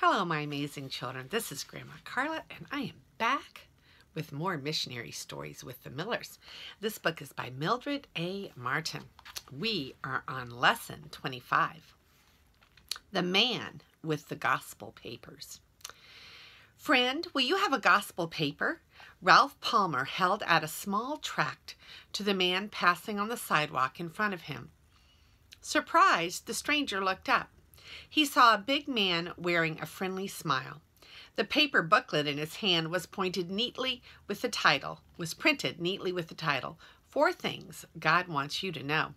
Hello, my amazing children. This is Grandma Carla, and I am back with more missionary stories with the Millers. This book is by Mildred A. Martin. We are on lesson 25 The Man with the Gospel Papers. Friend, will you have a gospel paper? Ralph Palmer held out a small tract to the man passing on the sidewalk in front of him. Surprised, the stranger looked up. He saw a big man wearing a friendly smile. The paper booklet in his hand was pointed neatly with the title, was printed neatly with the title, Four Things God Wants You to Know.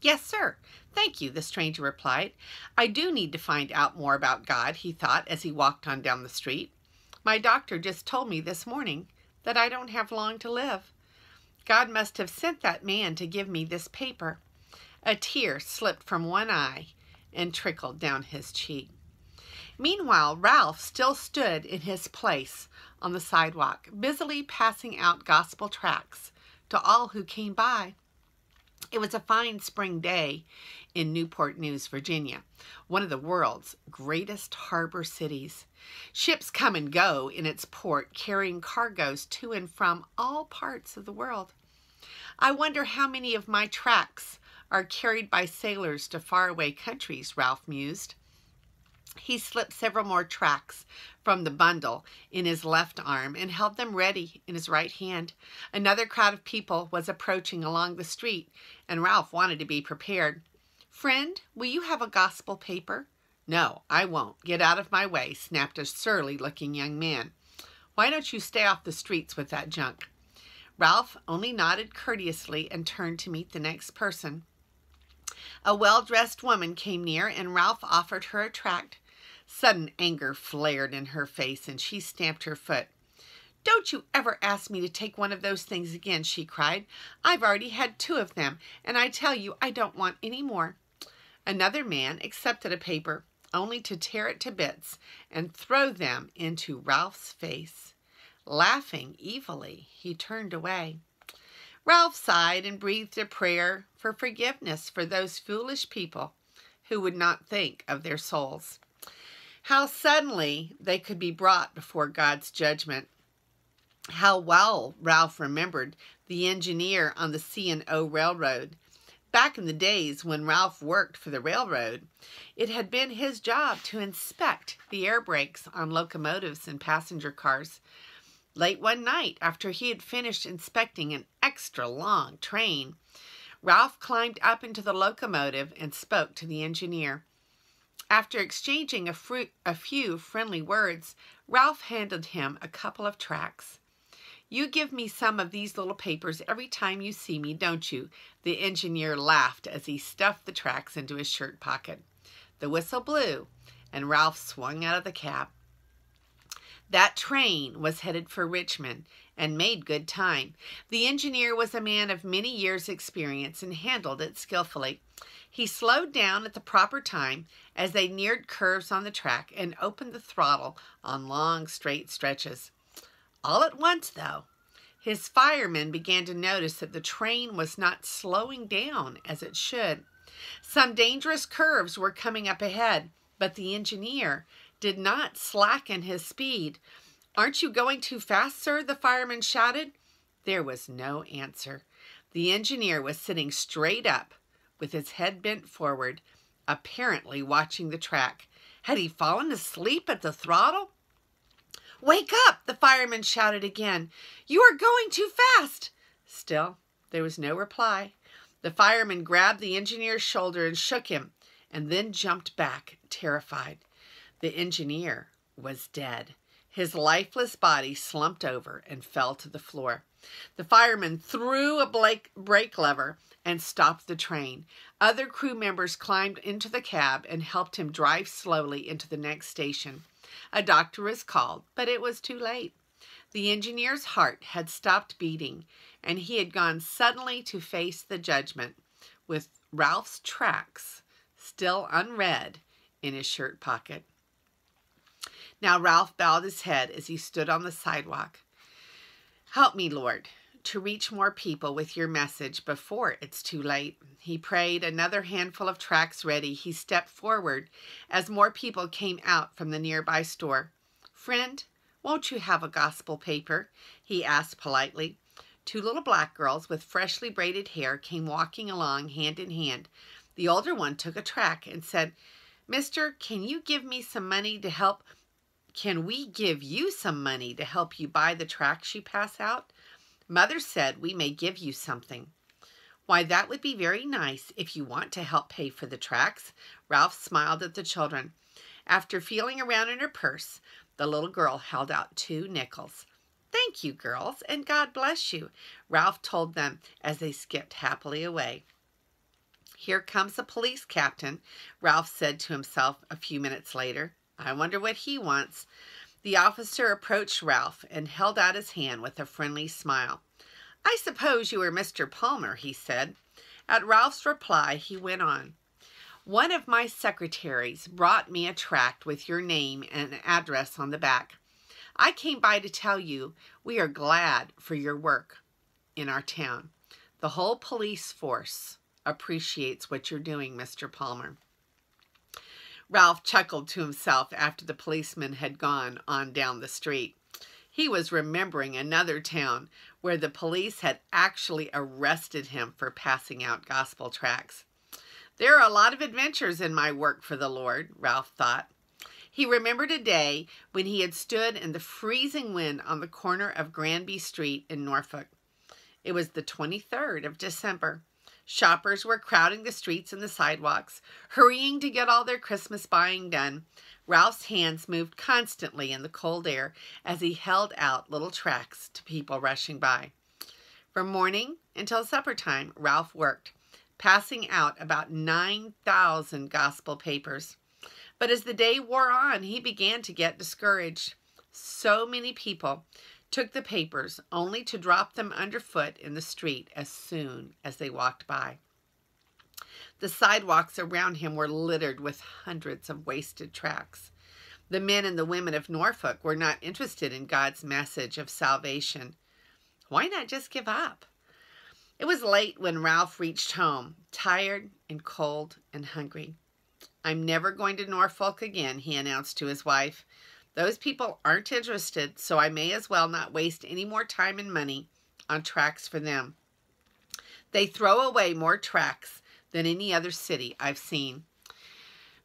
Yes, sir. Thank you, the stranger replied. I do need to find out more about God, he thought as he walked on down the street. My doctor just told me this morning that I don't have long to live. God must have sent that man to give me this paper. A tear slipped from one eye and trickled down his cheek. Meanwhile, Ralph still stood in his place on the sidewalk, busily passing out gospel tracts to all who came by. It was a fine spring day in Newport News, Virginia, one of the world's greatest harbor cities. Ships come and go in its port, carrying cargoes to and from all parts of the world. I wonder how many of my tracts are carried by sailors to faraway countries, Ralph mused. He slipped several more tracts from the bundle in his left arm and held them ready in his right hand. Another crowd of people was approaching along the street, and Ralph wanted to be prepared. Friend, will you have a gospel paper? No, I won't. Get out of my way, snapped a surly looking young man. Why don't you stay off the streets with that junk? Ralph only nodded courteously and turned to meet the next person. A well-dressed woman came near, and Ralph offered her a tract. Sudden anger flared in her face, and she stamped her foot. Don't you ever ask me to take one of those things again, she cried. I've already had two of them, and I tell you I don't want any more. Another man accepted a paper, only to tear it to bits and throw them into Ralph's face. Laughing evilly, he turned away. Ralph sighed and breathed a prayer for forgiveness for those foolish people who would not think of their souls. How suddenly they could be brought before God's judgment. How well Ralph remembered the engineer on the C&O Railroad. Back in the days when Ralph worked for the railroad, it had been his job to inspect the air brakes on locomotives and passenger cars. Late one night, after he had finished inspecting an extra long train, Ralph climbed up into the locomotive and spoke to the engineer. After exchanging a, a, few friendly words, Ralph handed him a couple of tracts. You give me some of these little papers every time you see me, don't you? The engineer laughed as he stuffed the tracts into his shirt pocket. The whistle blew, and Ralph swung out of the cab. That train was headed for Richmond and made good time. The engineer was a man of many years' experience and handled it skillfully. He slowed down at the proper time as they neared curves on the track and opened the throttle on long straight stretches. All at once, though, his firemen began to notice that the train was not slowing down as it should. Some dangerous curves were coming up ahead, but the engineer did not slacken his speed. Aren't you going too fast, sir? the fireman shouted. There was no answer. The engineer was sitting straight up with his head bent forward, apparently watching the track. Had he fallen asleep at the throttle? Wake up, the fireman shouted again. You are going too fast. Still, there was no reply. The fireman grabbed the engineer's shoulder and shook him, and then jumped back, terrified. The engineer was dead. His lifeless body slumped over and fell to the floor. The fireman threw a brake lever and stopped the train. Other crew members climbed into the cab and helped him drive slowly into the next station. A doctor was called, but it was too late. The engineer's heart had stopped beating, and he had gone suddenly to face the judgment with Ralph's tracks still unread in his shirt pocket. Now Ralph bowed his head as he stood on the sidewalk. Help me, Lord, to reach more people with your message before it's too late. He prayed, another handful of tracts ready. He stepped forward as more people came out from the nearby store. Friend, won't you have a gospel paper? He asked politely. Two little black girls with freshly braided hair came walking along hand in hand. The older one took a tract and said, Mister, can you give me some money to help? Can we give you some money to help you buy the tracts you pass out? Mother said we may give you something. Why, that would be very nice if you want to help pay for the tracts. Ralph smiled at the children. After feeling around in her purse, the little girl held out two nickels. Thank you, girls, and God bless you, Ralph told them as they skipped happily away. Here comes a police captain, Ralph said to himself a few minutes later. I wonder what he wants. The officer approached Ralph and held out his hand with a friendly smile. I suppose you are Mr. Palmer, he said. At Ralph's reply, he went on. One of my secretaries brought me a tract with your name and address on the back. I came by to tell you we are glad for your work in our town. The whole police force appreciates what you're doing, Mr. Palmer. Ralph chuckled to himself after the policeman had gone on down the street. He was remembering another town where the police had actually arrested him for passing out gospel tracts. There are a lot of adventures in my work for the Lord, Ralph thought. He remembered a day when he had stood in the freezing wind on the corner of Granby Street in Norfolk. It was the 23rd of December. Shoppers were crowding the streets and the sidewalks, hurrying to get all their Christmas buying done. Ralph's hands moved constantly in the cold air as he held out little tracts to people rushing by. From morning until supper time, Ralph worked, passing out about 9,000 gospel papers. But as the day wore on, he began to get discouraged. So many people took the papers only to drop them underfoot in the street as soon as they walked by. The sidewalks around him were littered with hundreds of wasted tracts. The men and the women of Norfolk were not interested in God's message of salvation. Why not just give up? It was late when Ralph reached home, tired and cold and hungry. I'm never going to Norfolk again, he announced to his wife. Those people aren't interested, so I may as well not waste any more time and money on tracks for them. They throw away more tracks than any other city I've seen.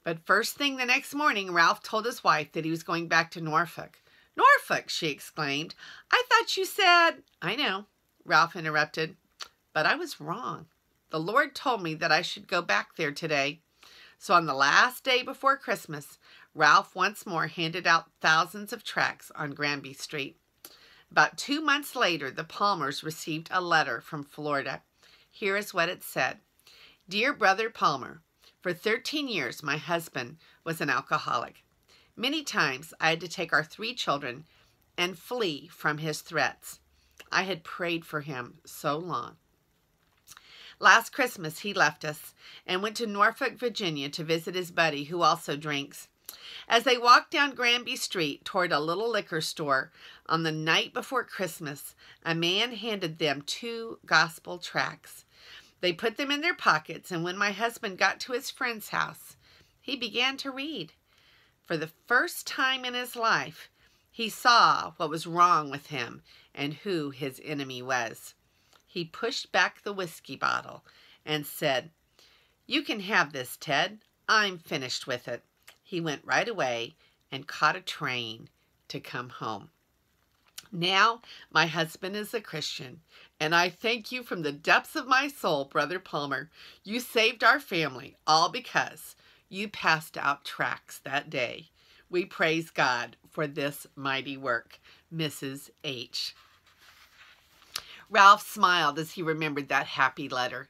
But first thing the next morning, Ralph told his wife that he was going back to Norfolk. Norfolk, she exclaimed. I thought you said... I know, Ralph interrupted, but I was wrong. The Lord told me that I should go back there today. So on the last day before Christmas, Ralph once more handed out thousands of tracts on Granby Street. About two months later, the Palmers received a letter from Florida. Here is what it said. Dear Brother Palmer, for 13 years my husband was an alcoholic. Many times I had to take our three children and flee from his threats. I had prayed for him so long. Last Christmas he left us and went to Norfolk, Virginia to visit his buddy who also drinks. As they walked down Granby Street toward a little liquor store on the night before Christmas, a man handed them two gospel tracts. They put them in their pockets, and when my husband got to his friend's house, he began to read. For the first time in his life, he saw what was wrong with him and who his enemy was. He pushed back the whiskey bottle and said, You can have this, Ted. I'm finished with it he went right away and caught a train to come home. Now, my husband is a Christian, and I thank you from the depths of my soul, Brother Palmer. You saved our family, all because you passed out tracts that day. We praise God for this mighty work. Mrs. H. Ralph smiled as he remembered that happy letter.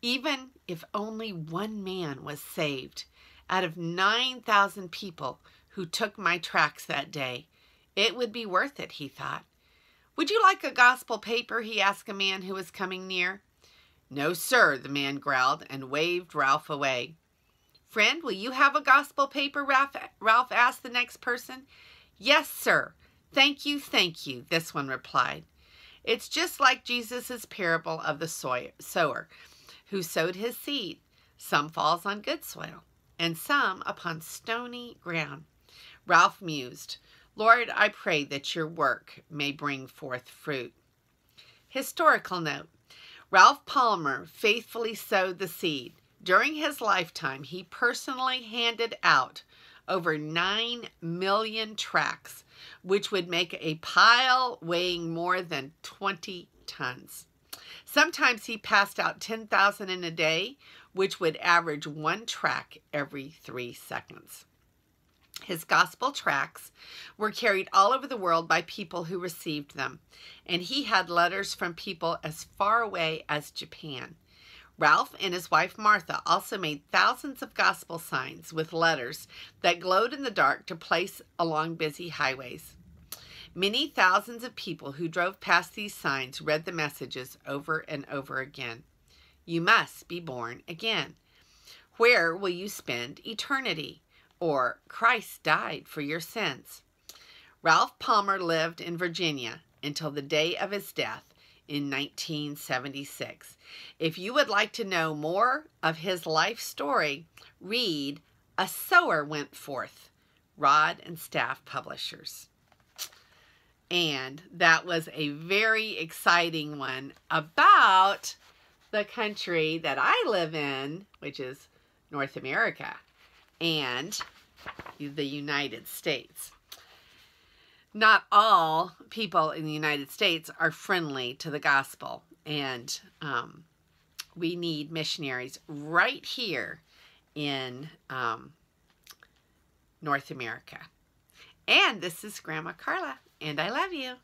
Even if only one man was saved, out of 9,000 people who took my tracts that day. It would be worth it, he thought. Would you like a gospel paper? he asked a man who was coming near. No, sir, the man growled and waved Ralph away. Friend, will you have a gospel paper? Ralph, Ralph asked the next person. Yes, sir. Thank you, thank you, this one replied. It's just like Jesus' parable of the sower who sowed his seed. Some falls on good soil, and some upon stony ground. Ralph mused, Lord, I pray that your work may bring forth fruit. Historical note Ralph Palmer faithfully sowed the seed. During his lifetime, he personally handed out over 9 million tracts, which would make a pile weighing more than 20 tons. Sometimes he passed out 10,000 in a day, which would average one tract every three seconds. His gospel tracts were carried all over the world by people who received them, and he had letters from people as far away as Japan. Ralph and his wife Martha also made thousands of gospel signs with letters that glowed in the dark to place along busy highways. Many thousands of people who drove past these signs read the messages over and over again. You must be born again. Where will you spend eternity? Or Christ died for your sins. Ralph Palmer lived in Virginia until the day of his death in 1976. If you would like to know more of his life story, read A Sower Went Forth, Rod and Staff Publishers. And that was a very exciting one about the country that I live in, which is North America, and the United States not all people in the United States are friendly to the gospel. And um, we need missionaries right here in um, North America. And this is Grandma Carla, and I love you.